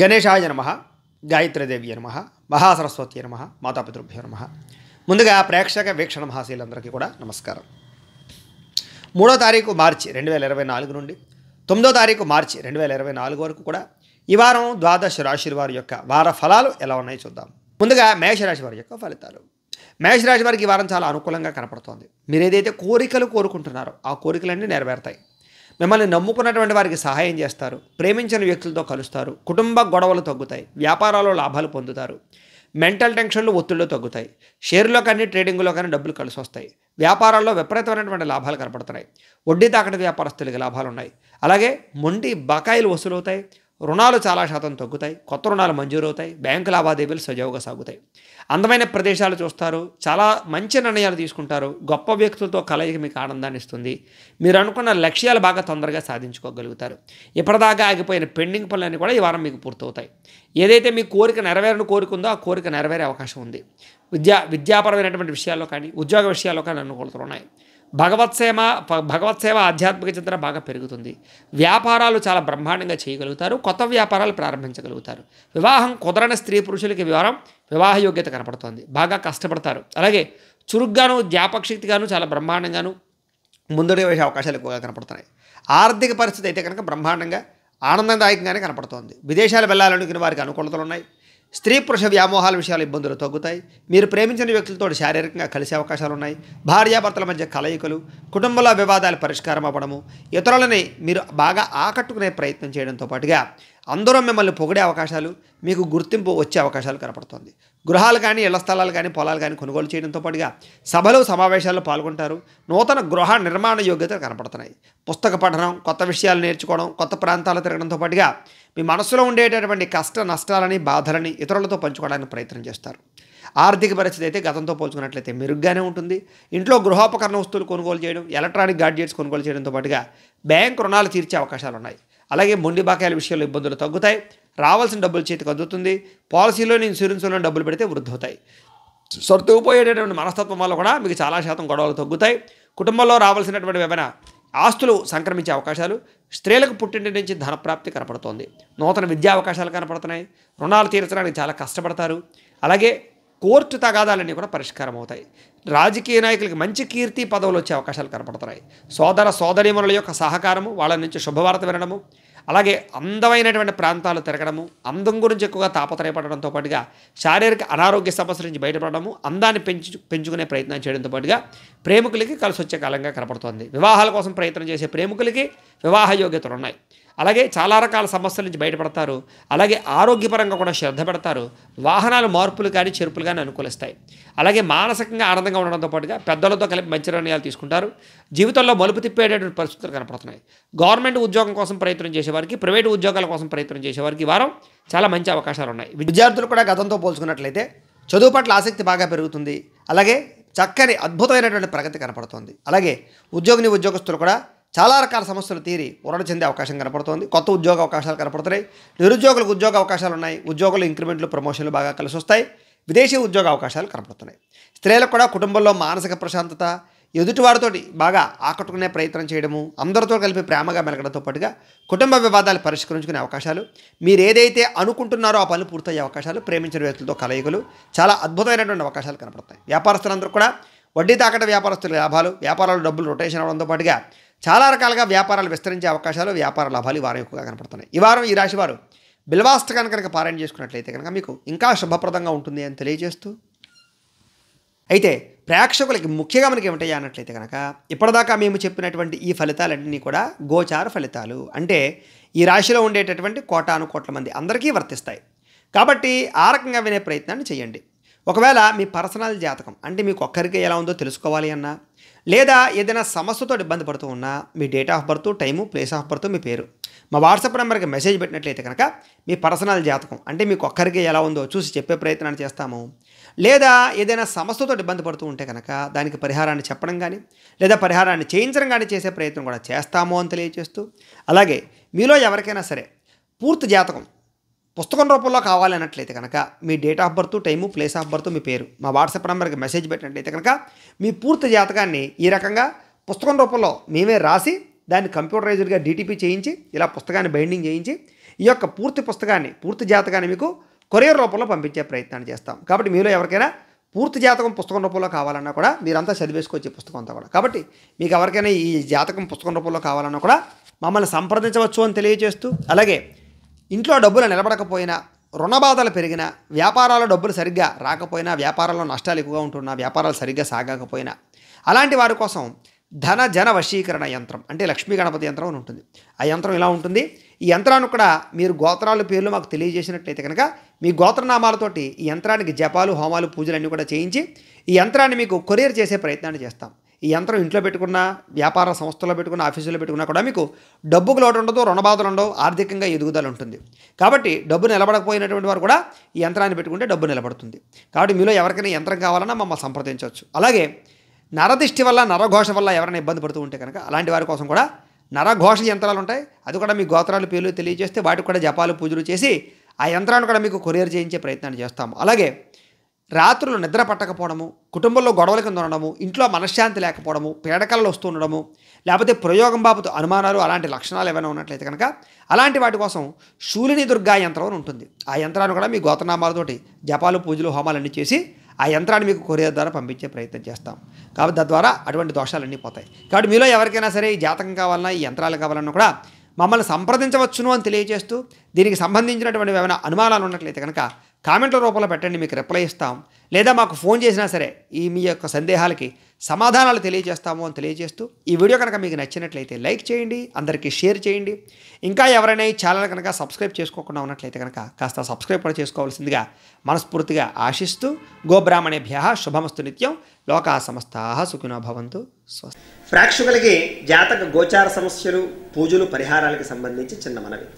గణేశాయ నమ గాయత్రీదేవి నమ మహాసరస్వతి నమ మాతాపితృభ్యో నమ. ముందుగా ప్రేక్షక వీక్షణ మహాశీలందరికీ కూడా నమస్కారం. మూడో తారీఖు మార్చి రెండు వేల ఇరవై నాలుగు నుండి తొమ్మిదో తారీఖు మార్చి రెండు వేల ఇరవై నాలుగు వరకు కూడా ఈ వారం ద్వాదశ రాశి వారి యొక్క వార ఫలాలు ఎలా ఉన్నాయో చూద్దాం. ముందుగా మేషరాశి వారి యొక్క ఫలితాలు. మేషరాశి వారికి ఈ వారం చాలా అనుకూలంగా కనపడుతోంది. మీరు ఏదైతే కోరికలు కోరుకుంటున్నారో ఆ కోరికలన్నీ నెరవేరుతాయి. మిమ్మల్ని నమ్ముకున్నటువంటి వారికి సహాయం చేస్తారు. ప్రేమించిన వ్యక్తులతో కలుస్తారు. కుటుంబ గొడవలు తగ్గుతాయి. వ్యాపారాల్లో లాభాలు పొందుతారు. మెంటల్ టెన్షన్లు ఒత్తిళ్ళు తగ్గుతాయి. షేర్లో కానీ ట్రేడింగ్లో కానీ డబ్బులు కలిసి వస్తాయి. వ్యాపారాల్లో విపరీతమైనటువంటి లాభాలు కనపడుతున్నాయి. వడ్డీ తాకటి వ్యాపారస్తులకి లాభాలు ఉన్నాయి అలాగే మొండి బకాయిలు వసూలవుతాయి. రుణాలు చాలా శాతం తగ్గుతాయి కొత్త రుణాలు మంజూరవుతాయి బ్యాంకు లావాదేవీలు సజావుగా సాగుతాయి. అందమైన ప్రదేశాలు చూస్తారు చాలా మంచి నిర్ణయాలు తీసుకుంటారు గొప్ప వ్యక్తులతో కలయిక మీకు ఆనందాన్ని ఇస్తుంది. మీరు అనుకున్న లక్ష్యాలు బాగా తొందరగా సాధించుకోగలుగుతారు. ఇప్పటిదాకా ఆగిపోయిన పెండింగ్ పనులన్నీ కూడా ఈ వారం మీకు పూర్తవుతాయి. ఏదైతే మీ కోరిక నెరవేరని కోరుకుందో ఆ కోరిక నెరవేరే అవకాశం ఉంది. విద్యా విద్యాపరమైనటువంటి విషయాల్లో కానీ ఉద్యోగ విషయాల్లో కానీ అనుకూలతలు ఉన్నాయి. భగవత్సేమ భగవత్సేవ ఆధ్యాత్మిక చింతన బాగా పెరుగుతుంది. వ్యాపారాలు చాలా బ్రహ్మాండంగా చేయగలుగుతారు. కొత్త వ్యాపారాలు ప్రారంభించగలుగుతారు. వివాహం కుదరని స్త్రీ పురుషులకి వివరం వివాహ యోగ్యత కనపడుతోంది. బాగా కష్టపడతారు. అలాగే చురుగ్గాను జ్ఞాపకశక్తిగాను చాలా బ్రహ్మాండంగాను ముందడి వేసే అవకాశాలు ఎక్కువగా కనపడుతున్నాయి. ఆర్థిక పరిస్థితి అయితే కనుక బ్రహ్మాండంగా ఆనందదాయకంగానే కనపడుతోంది. విదేశాలు వెళ్ళాలనుకునే వారికి అనుకూలతలు ఉన్నాయి. స్త్రీ పురుష వ్యామోహాల విషయాలు ఇబ్బందులు తగ్గుతాయి. మీరు ప్రేమించిన వ్యక్తులతో శారీరకంగా కలిసే అవకాశాలు ఉన్నాయి. భార్యాభర్తల మధ్య కలయికలు కుటుంబంలో వివాదాలు పరిష్కారం అవ్వడము ఇతరులని మీరు బాగా ఆకట్టుకునే ప్రయత్నం చేయడంతో పాటుగా అందరూ మిమ్మల్ని పొగిడే అవకాశాలు మీకు గుర్తింపు వచ్చే అవకాశాలు కనపడుతుంది. గృహాలు కానీ ఇళ్ళ స్థలాలు కానీ పొలాలు కానీ కొనుగోలు చేయడంతో పాటుగా సభలు సమావేశాల్లో పాల్గొంటారు. నూతన గృహ నిర్మాణ యోగ్యత కనపడుతున్నాయి. పుస్తక పఠనం కొత్త విషయాలు నేర్చుకోవడం కొత్త ప్రాంతాలు తిరగడంతో పాటుగా మీ మనసులో ఉండేటటువంటి కష్ట నష్టాలని బాధలని ఇతరులతో పంచుకోవడానికి ప్రయత్నం చేస్తారు. ఆర్థిక పరిస్థితి అయితే గతంతో పోల్చుకున్నట్లయితే మెరుగ్గానే ఉంటుంది. ఇంట్లో గృహోపకరణ వస్తువులు కొనుగోలు చేయడం ఎలక్ట్రానిక్ గాడ్జెట్స్ కొనుగోలు చేయడంతో పాటుగా బ్యాంక్ రుణాలు తీర్చే అవకాశాలు ఉన్నాయి అలాగే మొండి బకాయిల విషయంలో ఇబ్బందులు తగ్గుతాయి. రావాల్సిన డబ్బులు చేతికి అందుతుంది. పాలసీలోని ఇన్సూరెన్స్లో డబ్బులు పెడితే వృద్ధి అవుతాయి సర్దుకుపోయేటటువంటి మనస్తత్వం వల్ల కూడా మీకు చాలా శాతం గొడవలు తగ్గుతాయి. కుటుంబంలో రావాల్సినటువంటి ఏమైనా ఆస్తులు సంక్రమించే అవకాశాలు స్త్రీలకు పుట్టింటి నుంచి ధనప్రాప్తి కనపడుతోంది. నూతన విద్యా అవకాశాలు కనపడుతున్నాయి. రుణాలు తీర్చడానికి చాలా కష్టపడతారు. అలాగే కోర్టు తగాదాలన్నీ కూడా పరిష్కారం అవుతాయి రాజకీయ నాయకులకి మంచి కీర్తి పదవులు వచ్చే అవకాశాలు కనపడుతున్నాయి. సోదర సోదరీమణుల యొక్క సహకారము వాళ్ళ నుంచి శుభవార్త వినడము అలాగే అందమైనటువంటి ప్రాంతాలు తిరగడము అందం గురించి ఎక్కువగా తాపత్రయపడడంతో పాటుగా శారీరక అనారోగ్య సమస్యల నుంచి బయటపడడము అందాన్ని పెంచు పెంచుకునే ప్రయత్నం చేయడంతో పాటుగా ప్రేమికులకి కలిసి వచ్చే కాలంగా కనపడుతోంది. వివాహాల కోసం ప్రయత్నం చేసే ప్రేమికులకి వివాహ యోగ్యతలు ఉన్నాయి. అలాగే చాలా రకాల సమస్యల నుంచి బయటపడతారు. అలాగే ఆరోగ్యపరంగా కూడా శ్రద్ధ పెడతారు. వాహనాలు మార్పులు కానీ చెరుపులు కానీ అనుకూలిస్తాయి. అలాగే మానసికంగా ఆనందంగా ఉండడంతో పాటుగా పెద్దలతో కలిపి మంచి నిర్ణయాలు తీసుకుంటారు. జీవితంలో మలుపు తిప్పేటటువంటి పరిస్థితులు కనపడుతున్నాయి. గవర్నమెంట్ ఉద్యోగం కోసం ప్రయత్నం చేసేవారికి ప్రైవేట్ ఉద్యోగాల కోసం ప్రయత్నం చేసేవారికి వారం చాలా మంచి అవకాశాలు ఉన్నాయి. విద్యార్థులు కూడా గతంతో పోల్చుకున్నట్లయితే చదువు పట్ల ఆసక్తి బాగా పెరుగుతుంది. అలాగే చక్కని అద్భుతమైనటువంటి ప్రగతి కనపడుతుంది. అలాగే ఉద్యోగిని ఉద్యోగస్తులు కూడా చాలా రకాల సమస్యలు తీరి ఉరడ చెందే అవకాశం కనపడుతోంది. కొత్త ఉద్యోగ అవకాశాలు కనపడుతున్నాయి. నిరుద్యోగులకు ఉద్యోగ అవకాశాలు ఉన్నాయి. ఉద్యోగులు ఇంక్రిమెంట్లు ప్రమోషన్లు బాగా కలిసి వస్తాయి. విదేశీ ఉద్యోగ అవకాశాలు కనపడుతున్నాయి. స్త్రీలకు కూడా కుటుంబంలో మానసిక ప్రశాంతత ఎదుటివారితోటి బాగా ఆకట్టుకునే ప్రయత్నం చేయడము అందరితో కలిపి ప్రేమగా మెలగడంతో పాటుగా కుటుంబ వివాదాలు పరిష్కరించుకునే అవకాశాలు మీరు ఏదైతే అనుకుంటున్నారో ఆ పనులు పూర్తయ్యే అవకాశాలు ప్రేమించిన వ్యక్తులతో కలయికలు చాలా అద్భుతమైనటువంటి అవకాశాలు కనపడతాయి. వ్యాపారస్తులందరూ కూడా వడ్డీ తాకట వ్యాపారస్తుల లాభాలు వ్యాపారాలు డబ్బులు రొటేషన్ అవడంతో పాటుగా చాలా రకాలుగా వ్యాపారాలు విస్తరించే అవకాశాలు వ్యాపార లాభాలు ఈ వారం ఎక్కువగా కనపడుతున్నాయి. ఈ వారం ఈ రాశి వారు బిల్వాస్తకాన్ని కనుక పారాయణ చేసుకున్నట్లయితే కనుక మీకు ఇంకా శుభప్రదంగా ఉంటుంది అని తెలియజేస్తూ అయితే ప్రేక్షకులకి ముఖ్యంగా మనకి ఏమిటయ్యా అన్నట్లయితే కనుక ఇప్పటిదాకా మేము చెప్పినటువంటి ఈ ఫలితాలన్నీ కూడా గోచార ఫలితాలు. అంటే ఈ రాశిలో ఉండేటటువంటి కోటాను కోట్ల మంది అందరికీ వర్తిస్తాయి. కాబట్టి ఆ రకంగా వినే ప్రయత్నాన్ని చేయండి. ఒకవేళ మీ పర్సనల్ జాతకం అంటే మీకు ఒక్కరికి ఎలా ఉందో తెలుసుకోవాలి అన్నా లేదా ఏదైనా సమస్యతో ఇబ్బంది పడుతూ ఉన్నా మీ date of birth time place of birth మీ పేరు. మా వాట్సాప్ నెంబర్కి మెసేజ్ పెట్టినట్లయితే కనుక మీ పర్సనల్ జాతకం అంటే మీకు ఒక్కరికి ఎలా ఉందో చూసి చెప్పే ప్రయత్నాన్ని చేస్తాము. లేదా ఏదైనా సమస్యతో ఇబ్బంది పడుతూ ఉంటే కనుక దానికి పరిహారాన్ని చెప్పడం కానీ లేదా పరిహారాన్ని చేయించడం కానీ చేసే ప్రయత్నం కూడా చేస్తాము అని తెలియజేస్తూ. అలాగే మీలో ఎవరికైనా సరే పూర్తి జాతకం పుస్తకం రూపంలో కావాలన్నట్లయితే కనుక మీ date of birth time place of birth మీ పేరు మా వాట్సాప్ నెంబర్కి మెసేజ్ పెట్టినట్లయితే కనుక మీ పూర్తి జాతకాన్ని ఈ రకంగా పుస్తకం రూపంలో మేమే రాసి దాన్ని కంప్యూటరైజ్డ్గా డీటీపీ చేయించి ఇలా పుస్తకాన్ని బైండింగ్ చేయించి ఈ యొక్క పూర్తి పుస్తకాన్ని పూర్తి జాతకాన్ని మీకు కొరియర్ రూపంలో పంపించే ప్రయత్నాన్ని చేస్తాం. కాబట్టి మీలో ఎవరికైనా పూర్తి జాతకం పుస్తకం రూపంలో కావాలన్నా కూడా మీరంతా చదివేసుకోవచ్చు పుస్తకం అంతా కూడా. కాబట్టి మీకు ఎవరికైనా ఈ జాతకం పుస్తకం రూపంలో కావాలన్నా కూడా మమ్మల్ని సంప్రదించవచ్చు అని తెలియజేస్తూ అలాగే ఇంట్లో డబ్బులు నిలబడకపోయినా రుణ బాధలు పెరిగినా వ్యాపారాల డబ్బులు సరిగ్గా రాకపోయినా వ్యాపారాల్లో నష్టాలు ఎక్కువగా ఉంటున్నా వ్యాపారాలు సరిగ్గా సాగకపోయినా అలాంటి వారి కోసం ధన జన వశీకరణ యంత్రం అంటే లక్ష్మీ గణపతి యంత్రం అని ఉంటుంది. ఆ యంత్రం ఇలా ఉంటుంది. ఈ యంత్రాన్ని కూడా మీరు గోత్రాల పేర్లు మాకు తెలియజేసినట్లయితే కనుక మీ గోత్రనామాలతోటి ఈ యంత్రానికి జపాలు హోమాలు పూజలు అన్నీ కూడా చేయించి ఈ యంత్రాన్ని మీకు కొరియర్ చేసే ప్రయత్నాన్ని చేస్తాం. ఈ యంత్రం ఇంట్లో పెట్టుకున్న వ్యాపార సంస్థలో పెట్టుకున్న ఆఫీసులో పెట్టుకున్నా కూడా మీకు డబ్బుకు లోటు ఉండదు రుణబాధలు ఉండవు ఆర్థికంగా ఎదుగుదల ఉంటుంది. కాబట్టి డబ్బు నిలబడకపోయినటువంటి వారు కూడా ఈ యంత్రాన్ని పెట్టుకుంటే డబ్బు నిలబడుతుంది. కాబట్టి మీలో ఎవరికైనా యంత్రం కావాలన్నా మమ్మల్ని సంప్రదించవచ్చు. అలాగే నరదిష్టి వల్ల నరఘోష వల్ల ఎవరైనా ఇబ్బంది పడుతూ ఉంటే కనుక అలాంటి వారి కోసం కూడా నరఘోష యంత్రాలు ఉంటాయి. అది కూడా మీ గోత్రాలు పేర్లు తెలియజేస్తే వాటికి కూడా జపాలు పూజలు చేసి ఆ యంత్రాన్ని కూడా మీకు కొరియర్ చేయించే ప్రయత్నాన్ని చేస్తాము. అలాగే రాత్రులు నిద్ర పట్టకపోవడము కుటుంబంలో గొడవల కింద ఉండడము ఇంట్లో మనశ్శాంతి లేకపోవడము పీడకలలు వస్తూ ఉండడము లేకపోతే ప్రయోగం బాబుతో అనుమానాలు అలాంటి లక్షణాలు ఏమైనా ఉన్నట్లయితే కనుక అలాంటి వాటి కోసం శూలిని దుర్గా యంత్రం అని ఉంటుంది. ఆ యంత్రాన్ని కూడా మీ గోతనామాలతోటి జపాలు పూజలు హోమాలన్నీ చేసి ఆ యంత్రాన్ని మీకు కొరియర్ ద్వారా పంపించే ప్రయత్నం చేస్తాం. కాబట్టి తద్వారా అటువంటి దోషాలన్నీ పోతాయి. కాబట్టి మీలో ఎవరికైనా సరే ఈ జాతకం కావాలన్నా ఈ యంత్రాలు కావాలన్నా కూడా మమ్మల్ని సంప్రదించవచ్చును అని తెలియజేస్తూ దీనికి సంబంధించినటువంటి ఏమైనా అనుమానాలు ఉన్నట్లయితే కనుక కామెంట్ల రూపంలో పెట్టండి మీకు రిప్లై ఇస్తాం. లేదా మాకు ఫోన్ చేసినా సరే ఈ మీ యొక్క సందేహాలకి సమాధానాలు తెలియజేస్తాము అని తెలియజేస్తూ ఈ వీడియో కనుక మీకు నచ్చినట్లయితే లైక్ చేయండి అందరికీ షేర్ చేయండి. ఇంకా ఎవరైనా ఈ ఛానల్ కనుక సబ్స్క్రైబ్ చేసుకోకుండా ఉన్నట్లయితే కనుక కాస్త సబ్స్క్రైబ్ కూడా చేసుకోవాల్సిందిగా మనస్ఫూర్తిగా ఆశిస్తూ గోబ్రాహ్మణేభ్య శుభమస్తు నిత్యం. లోకా సమస్తా సుఖినో భవంతు. స్వస్తి. ప్రేక్షకులకి జాతక గోచార సమస్యలు పూజలు పరిహారాలకు సంబంధించి చిన్న మనవి.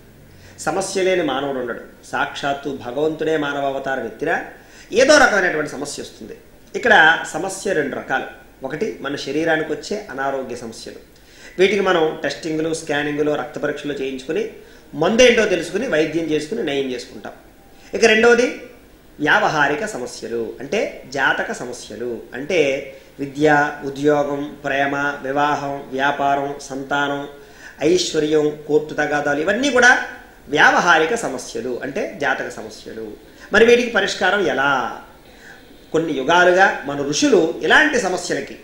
సమస్య లేని మానవుడు ఉండడు సాక్షాత్తు భగవంతుడే మానవ అవతారం ఎత్తినా ఏదో రకమైనటువంటి సమస్య వస్తుంది. ఇక్కడ సమస్య రెండు రకాలు. ఒకటి మన శరీరానికి వచ్చే అనారోగ్య సమస్యలు. వీటికి మనం టెస్టింగ్లు స్కానింగ్లు రక్త పరీక్షలు చేయించుకుని మందేంటో తెలుసుకుని వైద్యం చేసుకుని నయం చేసుకుంటాం. ఇక రెండవది వ్యావహారిక సమస్యలు. అంటే జాతక సమస్యలు. అంటే విద్య ఉద్యోగం ప్రేమ వివాహం వ్యాపారం సంతానం ఐశ్వర్యం కోర్టు తగాదాలు. ఇవన్నీ కూడా వ్యావహారిక సమస్యలు అంటే జాతక సమస్యలు. మరి వీటికి పరిష్కారం ఎలా? కొన్ని యుగాలుగా మన ఋషులు ఇలాంటి సమస్యలకి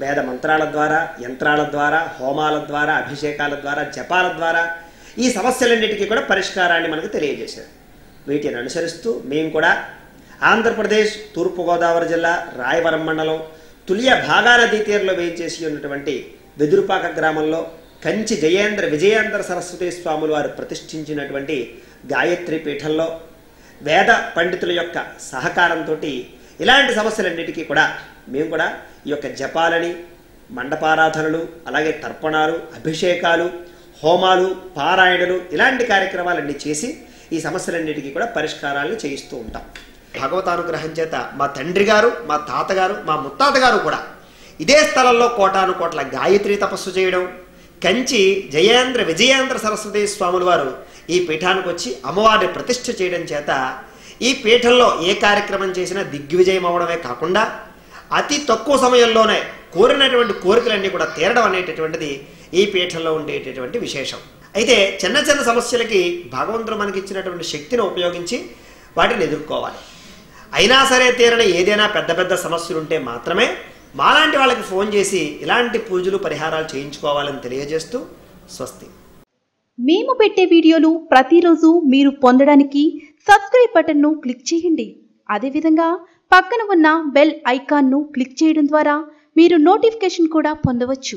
వేద మంత్రాల ద్వారా యంత్రాల ద్వారా హోమాల ద్వారా అభిషేకాల ద్వారా జపాల ద్వారా ఈ సమస్యలన్నిటికీ కూడా పరిష్కారాన్ని మనకు తెలియజేశారు. వీటిని అనుసరిస్తూ మేము కూడా ఆంధ్రప్రదేశ్ తూర్పుగోదావరి జిల్లా రాయవరం మండలం తులియ భాగానదీ తీరంలో వేయించేసి ఉన్నటువంటి వెదురుపాక గ్రామంలో కంచి జయేంద్ర విజయేంద్ర సరస్వతి స్వాములు వారు ప్రతిష్ఠించినటువంటి గాయత్రి పీఠంలో వేద పండితుల యొక్క సహకారంతో ఇలాంటి సమస్యలన్నిటికీ కూడా మేము కూడా ఈ యొక్క జపాలని మండపారాధనలు అలాగే తర్పణాలు అభిషేకాలు హోమాలు పారాయణలు ఇలాంటి కార్యక్రమాలన్నీ చేసి ఈ సమస్యలన్నిటికీ కూడా పరిష్కారాలను చేయిస్తూ ఉంటాం. భగవతానుగ్రహం చేత మా తండ్రి గారు మా తాతగారు మా ముత్తాత గారు కూడా ఇదే స్థలంలో కోటాను కోట్ల గాయత్రి తపస్సు చేయడం కంచి జయేంద్ర విజయేంద్ర సరస్వతి స్వాముల వారు ఈ పీఠానికి వచ్చి అమ్మవారిని ప్రతిష్ఠ చేయడం చేత ఈ పీఠంలో ఏ కార్యక్రమం చేసినా దిగ్విజయం అవడమే కాకుండా అతి తక్కువ సమయంలోనే కోరినటువంటి కోరికలన్నీ కూడా తీరడం అనేటటువంటిది ఈ పీఠంలో ఉండేటటువంటి విశేషం. అయితే చిన్న చిన్న సమస్యలకి భగవంతుడు మనకి ఇచ్చినటువంటి శక్తిని ఉపయోగించి వాటిని ఎదుర్కోవాలి. అయినా సరే తీరని ఏదైనా పెద్ద పెద్ద సమస్యలు ఉంటే మాత్రమే మాలాంటి వాళ్ళకి ఫోన్ చేసి ఇలాంటి పూజలు పరిహారాలు చేయించుకోవాలని తెలియజేస్తూ స్వస్తి. మేము పెట్టే వీడియోలు ప్రతిరోజు మీరు పొందడానికి సబ్స్క్రైబ్ బటన్ను క్లిక్ చేయండి. అదేవిధంగా పక్కన ఉన్న బెల్ ఐకాన్ను క్లిక్ చేయడం ద్వారా మీరు నోటిఫికేషన్ కూడా పొందవచ్చు.